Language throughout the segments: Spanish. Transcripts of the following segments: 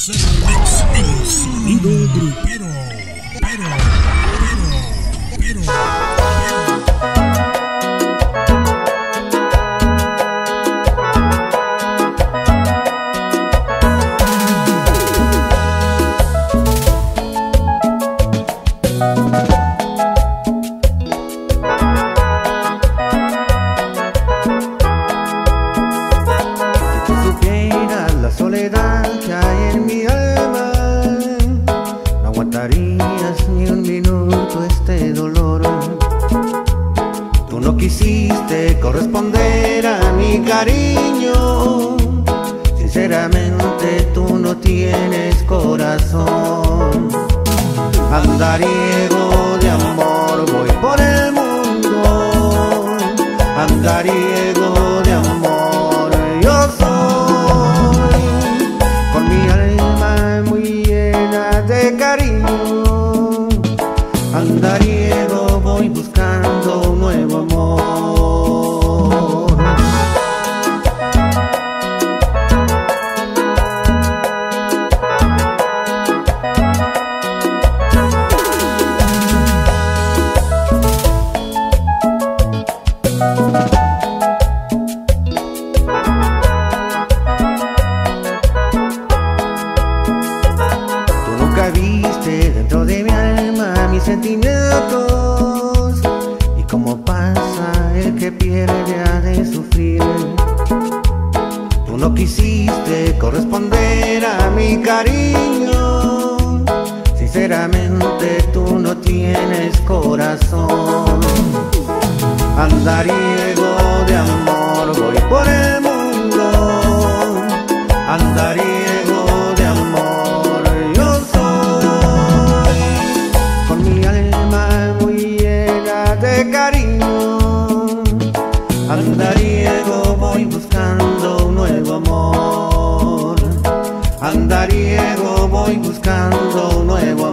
Sonido Grupero. Y como pasa el que pierde ha de sufrir. Tú no quisiste corresponder a mi cariño. Sinceramente tú no tienes corazón. Andariego de amor voy por el mundo. Andariego cariño. Andariego voy buscando un nuevo amor. Andariego voy buscando un nuevo amor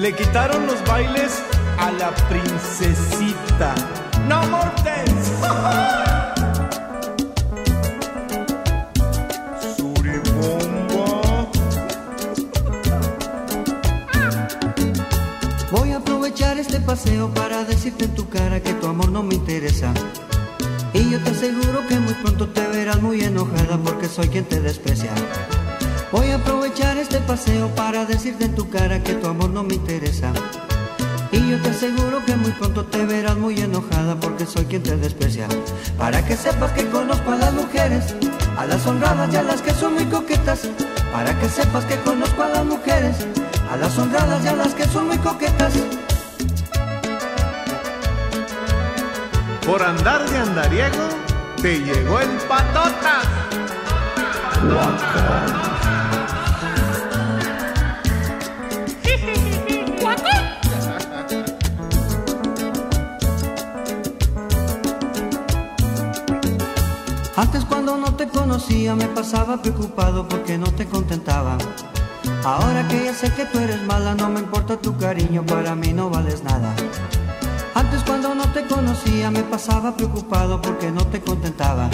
le quitaron los bailes a la princesita. No more dance. Suribomba. Voy a aprovechar este paseo para decirte en tu cara que tu amor no me interesa. Y yo te aseguro que muy pronto te verás muy enojada porque soy quien te desprecia. Voy a aprovechar este paseo para decirte en tu cara que tu amor no me interesa. Y yo te aseguro que muy pronto te verás muy enojada porque soy quien te desprecia. Para que sepas que conozco a las mujeres, a las honradas y a las que son muy coquetas. Para que sepas que conozco a las mujeres, a las honradas y a las que son muy coquetas. Por andar de andariego, te llegó el patota. Antes conocía me pasaba preocupado porque no te contentaba. Ahora que ya sé que tú eres mala no me importa tu cariño, para mí no vales nada. Antes cuando no te conocía me pasaba preocupado porque no te contentaba.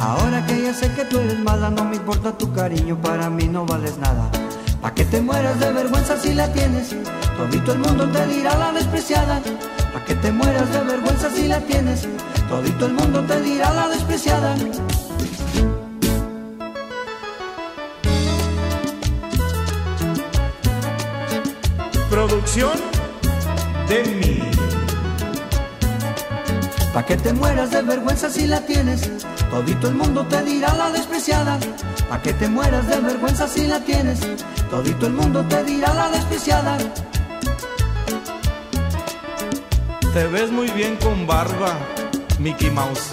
Ahora que ya sé que tú eres mala no me importa tu cariño, para mí no vales nada. Pa' que te mueras de vergüenza si la tienes, todito el mundo te dirá la despreciada. Pa' que te mueras de vergüenza si la tienes, todito el mundo te dirá la despreciada. producción de mí. Pa' que te mueras de vergüenza si la tienes, todito el mundo te dirá la despreciada. Pa' que te mueras de vergüenza si la tienes, todito el mundo te dirá la despreciada. Te ves muy bien con barba, Mickey Mouse.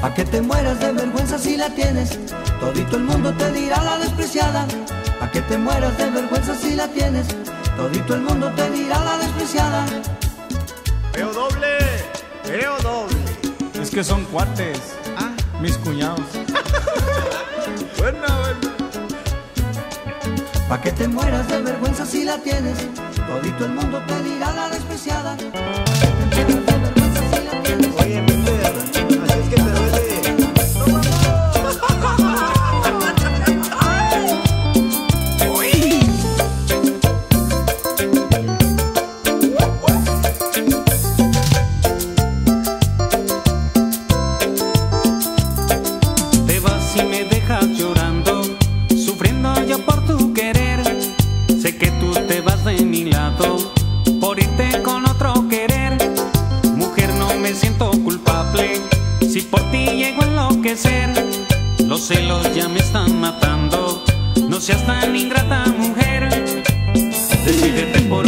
Pa' que te mueras de vergüenza si la tienes, Todito el mundo te dirá la despreciada, a que te mueras de vergüenza si la tienes. Todito el mundo te dirá la despreciada. Veo doble, veo doble. Es que son cuates, ah. mis cuñados. buena, buena. Pa' que te mueras de vergüenza si la tienes, todito el mundo te dirá la despreciada. Pa' que te que tú te vas de mi lado por irte con otro querer. Mujer, no me siento culpable si por ti llego a enloquecer. Los celos ya me están matando, no seas tan ingrata, mujer. Decídete por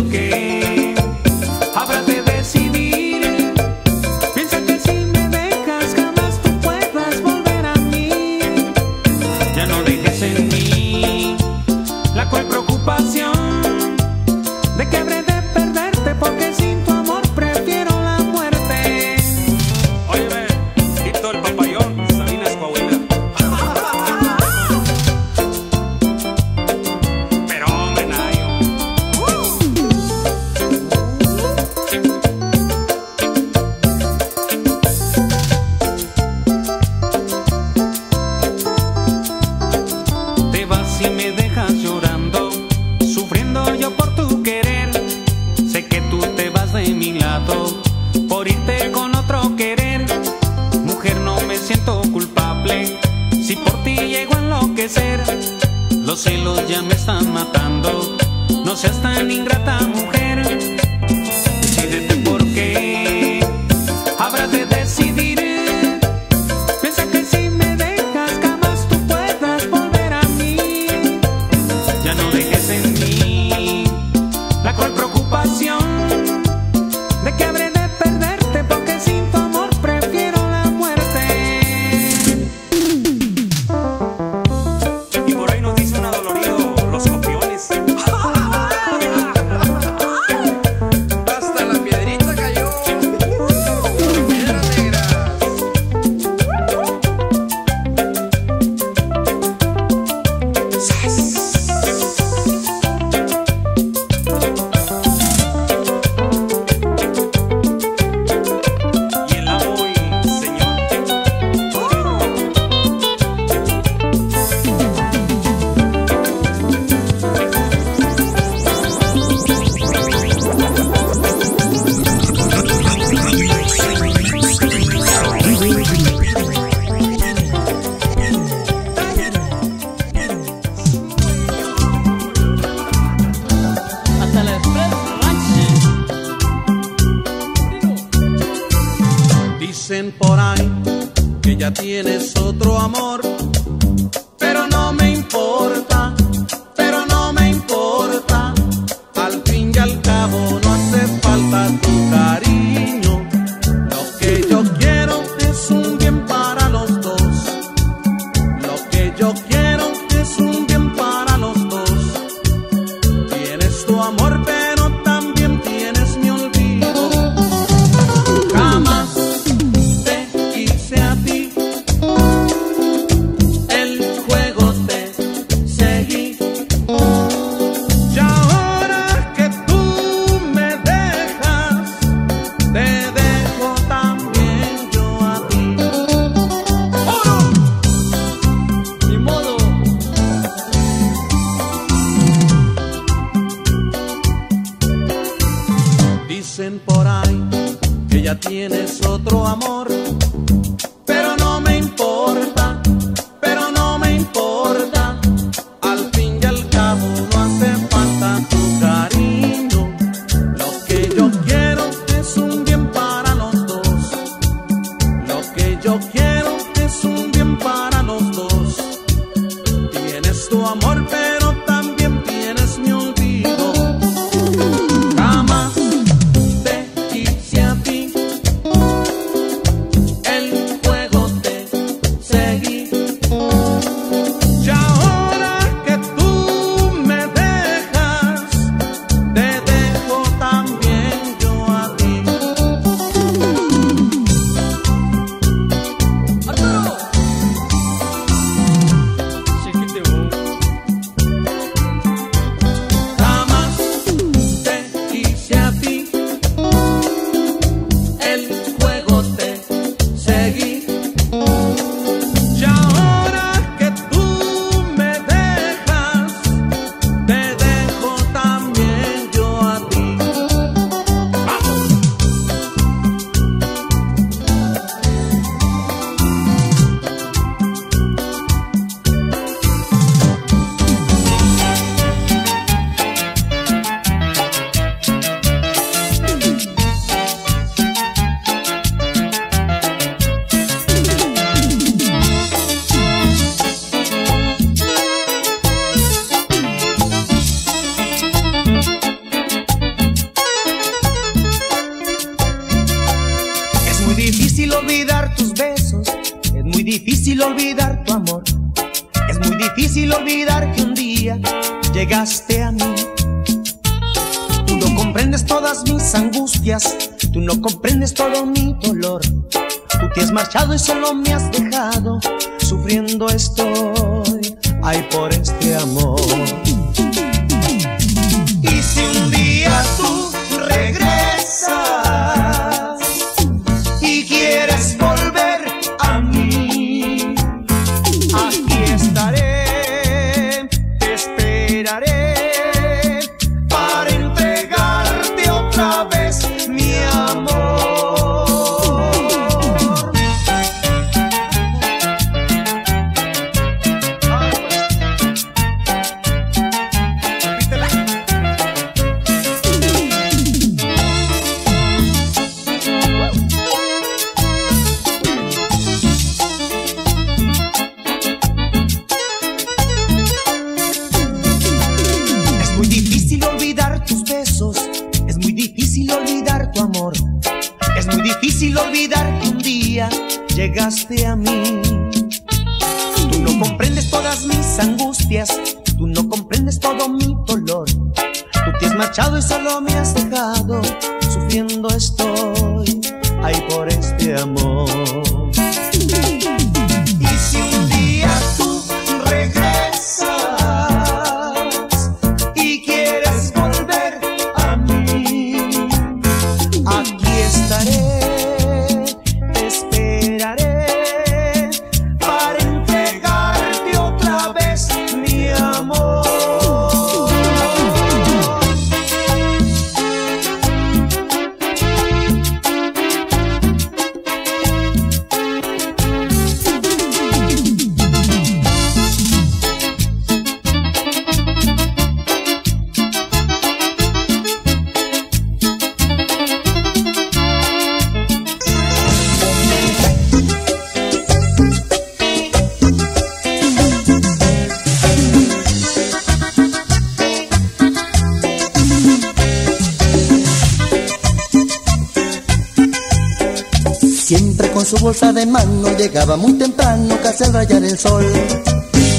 su bolsa de mano llegaba muy temprano, casi al rayar el sol.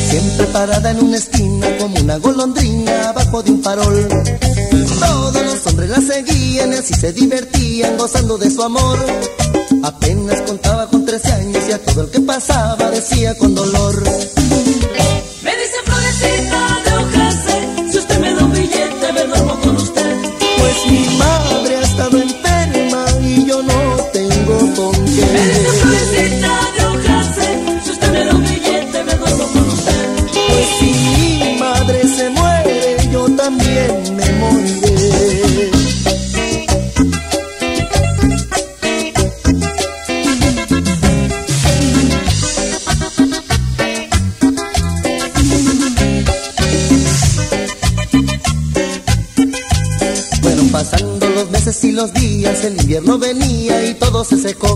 Siempre parada en una esquina como una golondrina abajo de un farol. Todos los hombres la seguían y así se divertían gozando de su amor. Apenas contaba con 13 años y a todo el que pasaba decía con dolor. Pasando los meses y los días, el invierno venía y todo se secó.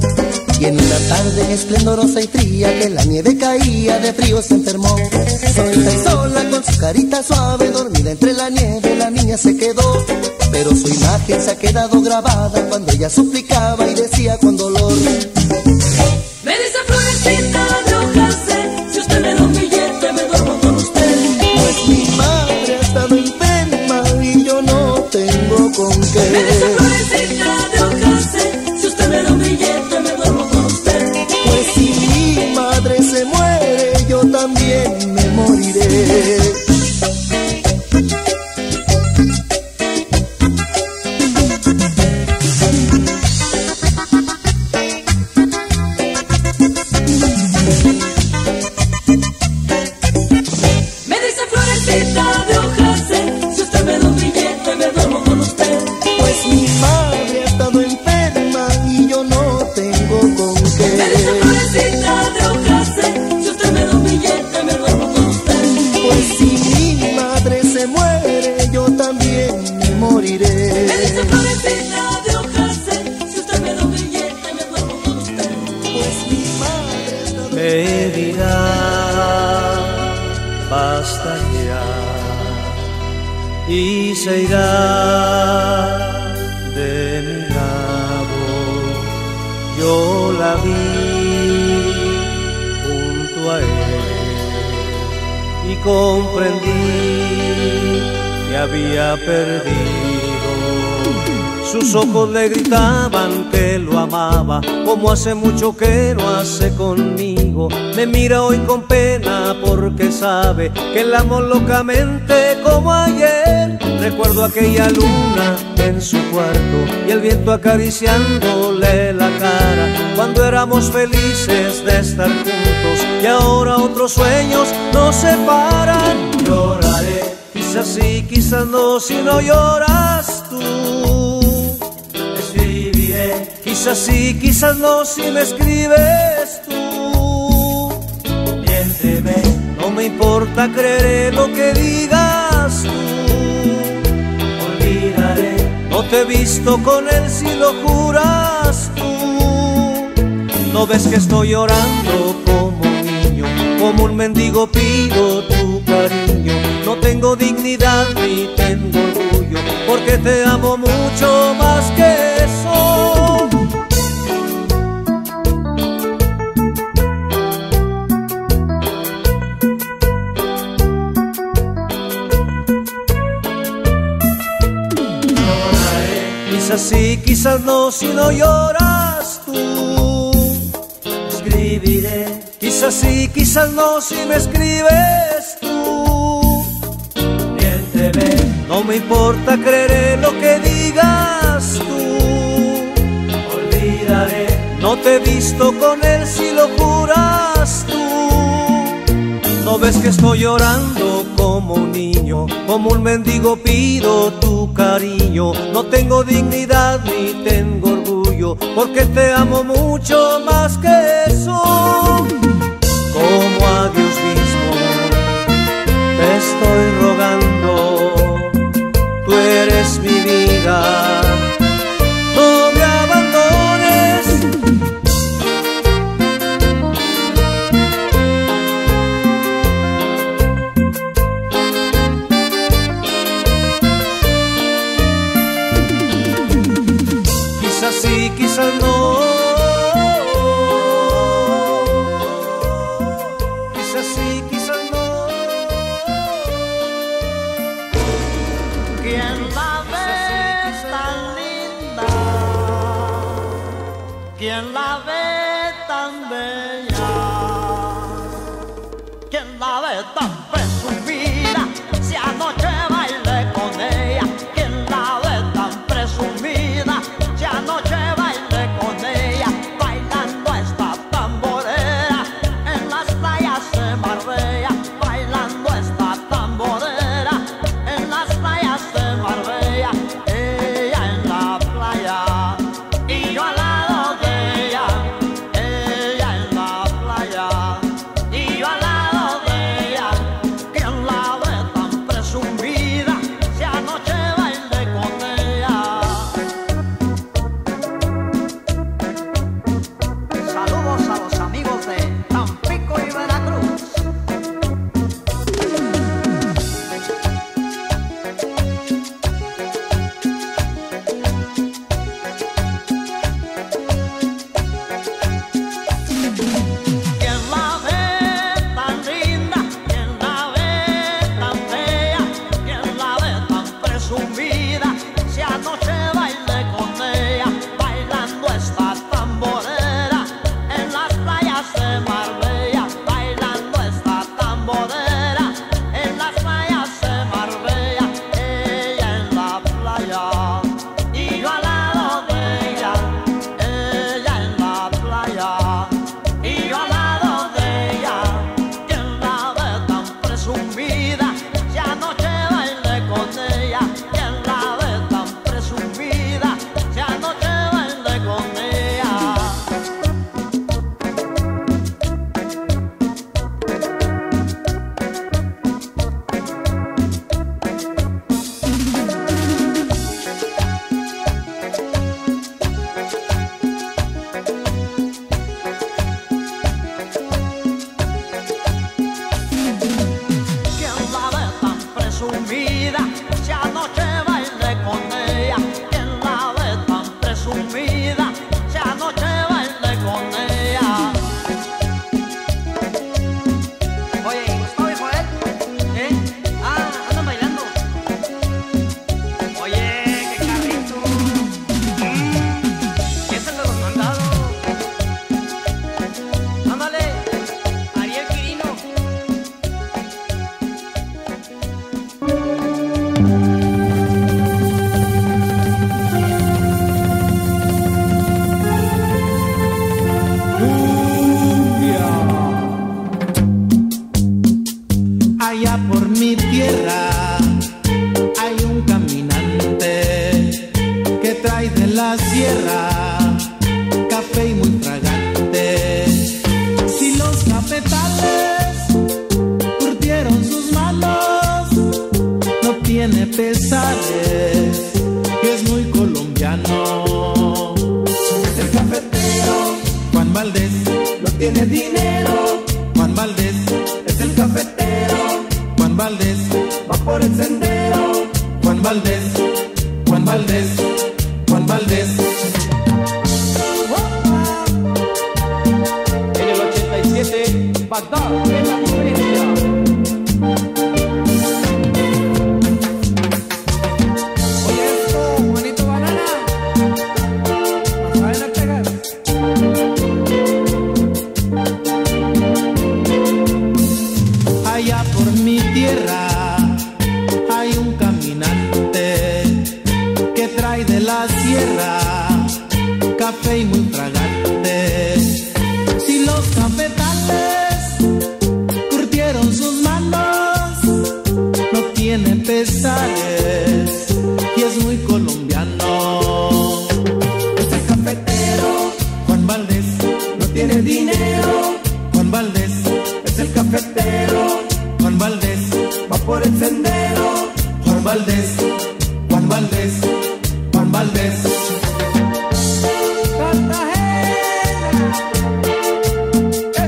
Y en una tarde esplendorosa y fría, que la nieve caía, de frío se enfermó. Solita y sola, con su carita suave, dormida entre la nieve, la niña se quedó. Pero su imagen se ha quedado grabada cuando ella suplicaba y decía con dolor. y se irá de mi lado. Yo la vi junto a él y comprendí que había perdido. Sus ojos le gritaban que lo amaba, como hace mucho que no hace conmigo. Me mira hoy con pena porque sabe que el amo locamente como ayer. Recuerdo aquella luna en su cuarto y el viento acariciándole la cara cuando éramos felices de estar juntos y ahora otros sueños nos separan. Lloraré, quizás sí, quizás no, si no lloras tú. Escribiré, quizás sí, quizás no, si me escribes tú. Miénteme, no me importa, creeré lo que digas no te he visto con él si lo juras tú. No ves que estoy llorando como un niño, como un mendigo pido tu cariño. No tengo dignidad ni tengo orgullo, porque te amo mucho más que eso. Quizás sí, quizás no, si no lloras tú. Escribiré, quizás sí, quizás no, si me escribes tú. Miénteme, no me importa, creeré lo que digas tú. Olvidaré, no te he visto con él si lo juras tú. No ves que estoy llorando como un niño, como un mendigo pido tu cariño. No tengo dignidad ni tengo orgullo, porque te amo mucho más que eso. Como a Dios mismo te estoy rogando, tú eres mi vida. Quizás sí, quizás no.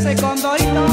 Ese condorito.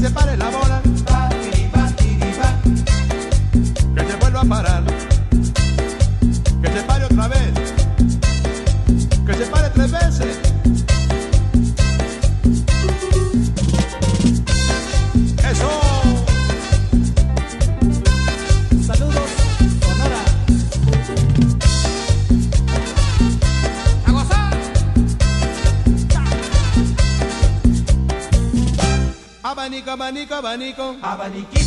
Que se pare la bola. Abanico, abanico.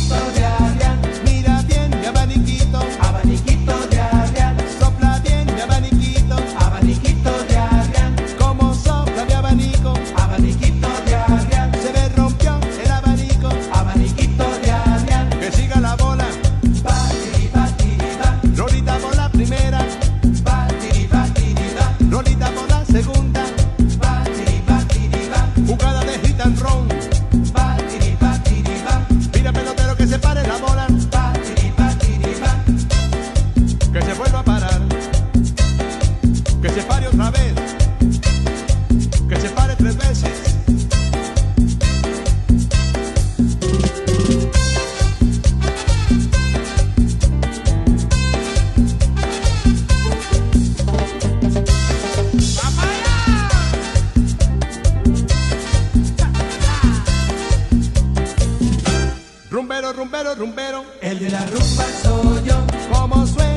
rumbero. El de la rumba soy yo. Como suena.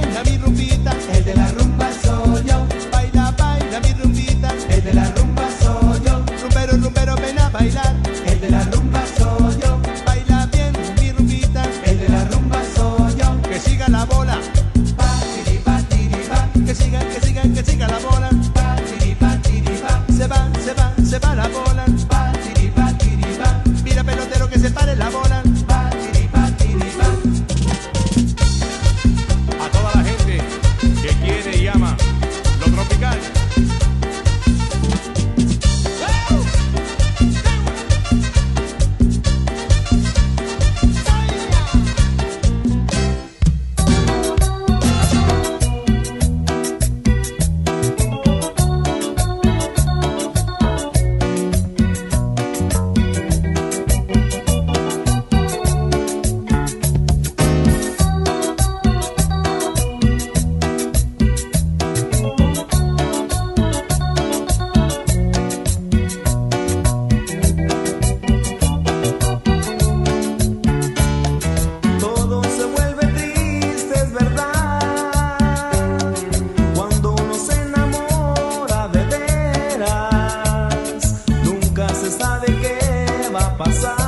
passar.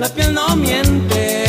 La piel no miente.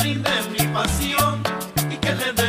Brinde mi pasión y que le